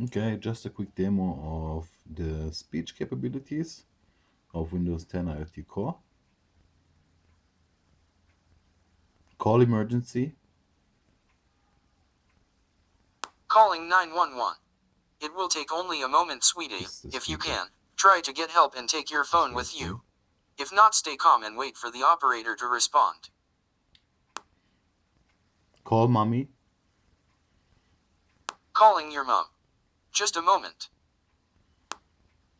Okay, just a quick demo of the speech capabilities of Windows 10 IoT Core. Call emergency. Calling 911. It will take only a moment, sweetie, if you can. Try to get help and take your phone with you. If not, stay calm and wait for the operator to respond. Call mommy. Calling your mom. Just a moment.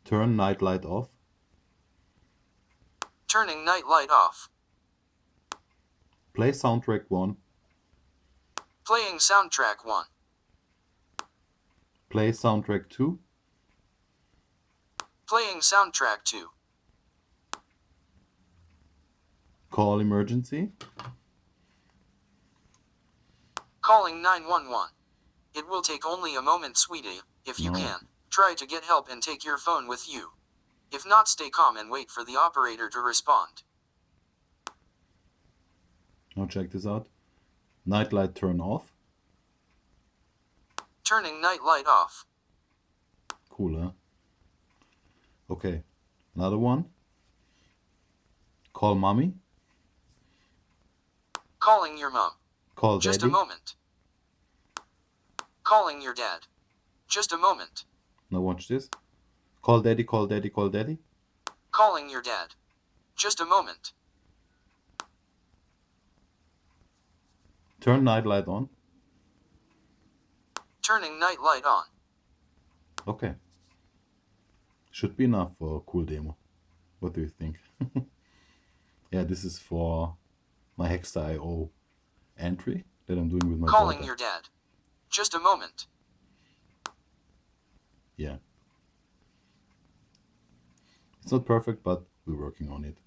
Turn night light off. Turning night light off. Play soundtrack 1. Playing soundtrack 1. Play soundtrack 2. Playing soundtrack 2. Call emergency. Calling 911. It will take only a moment, sweetie, if you mm. can. Try to get help and take your phone with you. If not, stay calm and wait for the operator to respond. Now check this out. Night light turn off. Turning night light off. Cool, huh? Okay. Another one. Call mommy. Calling your mom. Call Just daddy. a moment. Calling your dad. Just a moment. Now watch this. Call daddy, call daddy, call daddy. Calling your dad. Just a moment. Turn night light on. Turning night light on. Okay. Should be enough for a cool demo. What do you think? yeah, this is for my Hackster.io entry that I'm doing with my Calling daughter. your dad. Just a moment. Yeah. It's not perfect, but we're working on it.